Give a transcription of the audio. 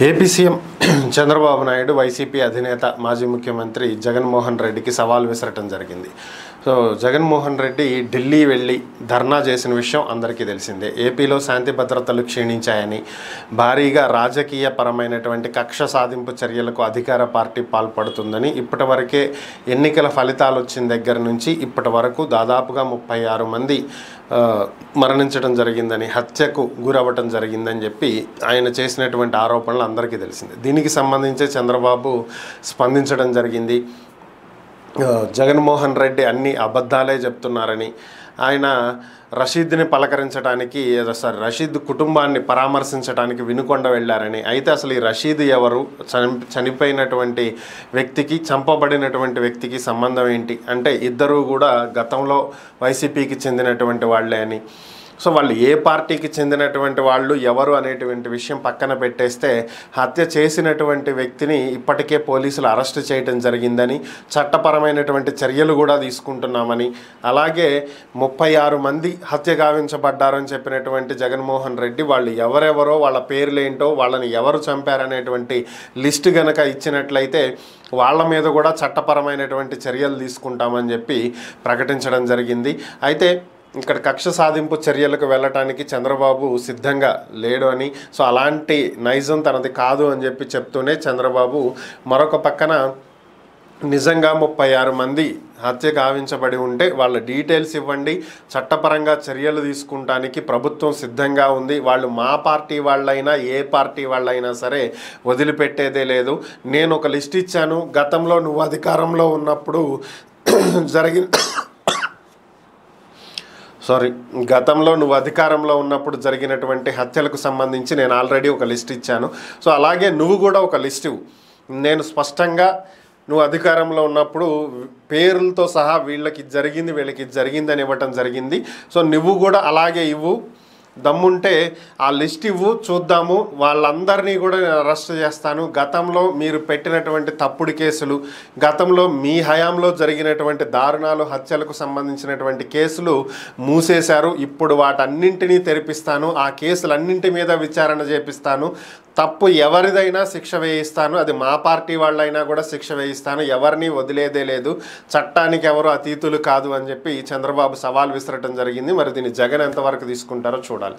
AP CM Chandrababu Naidu YCP అధినేత మాజీ ముఖ్యమంత్రి జగన్మోహన్ రెడ్డికి సవాల్ విసరటం జరిగింది. సో జగన్మోహన్ రెడ్డి ఢిల్లీ వెళ్ళి ధర్నా చేసిన విషయం అందరికీ తెలిసిందే. ఏపీలో శాంతి భద్రతలు క్షీణించాయని భారీగా రాజకీయ పరమైనటువంటి కక్ష సాధింపు చర్యలకు అధికార పార్టీ పాల్పడుతుందని ఇప్పటివరకే ఎన్నికల ఫలితాలు వచ్చిన దగ్గర నుంచి ఇప్పటి వరకు దాదాపుగా ముప్పై ఆరు మంది మరణించడం జరిగిందని హత్యకు గురవ్వటం జరిగిందని చెప్పి ఆయన చేసినటువంటి ఆరోపణలు అందరికీ తెలిసిందే. దీనికి సంబంధించి చంద్రబాబు స్పందించడం జరిగింది. జగన్మోహన్ రెడ్డి అన్ని అబద్ధాలే చెప్తున్నారని ఆయన రషీద్ని పలకరించడానికి సారీ రషీద్ కుటుంబాన్ని పరామర్శించడానికి వినుకొండ వెళ్ళారని. అయితే అసలు ఈ రషీద్ ఎవరు? చనిపోయినటువంటి వ్యక్తికి చంపబడినటువంటి వ్యక్తికి సంబంధం ఏంటి? అంటే ఇద్దరూ కూడా గతంలో వైసీపీకి చెందినటువంటి వాళ్ళే అని. సో వాళ్ళు ఏ పార్టీకి చెందినటువంటి వాళ్ళు ఎవరు అనేటువంటి విషయం పక్కన పెట్టేస్తే హత్య చేసినటువంటి వ్యక్తిని ఇప్పటికే పోలీసులు అరెస్ట్ చేయడం జరిగిందని చట్టపరమైనటువంటి చర్యలు కూడా తీసుకుంటున్నామని. అలాగే ముప్పై ఆరు మంది హత్య గావించబడ్డారని చెప్పినటువంటి జగన్మోహన్ రెడ్డి వాళ్ళు ఎవరెవరో వాళ్ళ పేర్లేంటో వాళ్ళని ఎవరు చంపారనేటువంటి లిస్ట్ గనక ఇచ్చినట్లయితే వాళ్ళ మీద కూడా చట్టపరమైనటువంటి చర్యలు తీసుకుంటామని చెప్పి ప్రకటించడం జరిగింది. అయితే ఇక్కడ కక్ష సాధింపు చర్యలకు వెళ్ళటానికి చంద్రబాబు సిద్ధంగా లేడు అని. సో అలాంటి నైజం తనది కాదు అని చెప్పి చెప్తూనే చంద్రబాబు మరొక పక్కన నిజంగా ముప్పై ఆరు మంది హత్య గావించబడి ఉంటే వాళ్ళ డీటెయిల్స్ ఇవ్వండి. చట్టపరంగా చర్యలు తీసుకుంటానికి ప్రభుత్వం సిద్ధంగా ఉంది. వాళ్ళు మా పార్టీ వాళ్ళైనా ఏ పార్టీ వాళ్ళైనా సరే వదిలిపెట్టేదే లేదు. నేను ఒక లిస్ట్ ఇచ్చాను. గతంలో నువ్వు అధికారంలో ఉన్నప్పుడు జరిగిన సారీ గతంలో నువ్వు అధికారంలో ఉన్నప్పుడు జరిగినటువంటి హత్యలకు సంబంధించి నేను ఆల్రెడీ ఒక లిస్ట్ ఇచ్చాను. సో అలాగే నువ్వు కూడా ఒక లిస్ట్ నేను స్పష్టంగా నువ్వు అధికారంలో ఉన్నప్పుడు పేర్లతో సహా వీళ్ళకి జరిగింది వీళ్ళకి ఇది జరిగింది అని ఇవ్వటం జరిగింది. సో నువ్వు కూడా అలాగే ఇవ్వు. దమ్ముంటే ఆ లిస్ట్ ఇవ్వు చూద్దాము. వాళ్ళందరినీ కూడా నేను అరెస్ట్ చేస్తాను. గతంలో మీరు పెట్టినటువంటి తప్పుడు కేసులు గతంలో మీ హయాంలో జరిగినటువంటి దారుణాలు హత్యలకు సంబంధించినటువంటి కేసులు మూసేశారు. ఇప్పుడు వాటన్నింటినీ తెరిపిస్తాను. ఆ కేసులన్నింటి మీద విచారణ చేపిస్తాను. తప్పు ఎవరిదైనా శిక్ష వేయిస్తాను అది మా పార్టీ వాళ్ళైనా కూడా శిక్ష వేయిస్తాను ఎవరిని వదిలేదే లేదు చట్టానికి ఎవరు అతీతులు కాదు అని చెప్పి చంద్రబాబు సవాల్ విసరటం జరిగింది. మరి దీన్ని జగన్ ఎంతవరకు తీసుకుంటారో చూడాలి.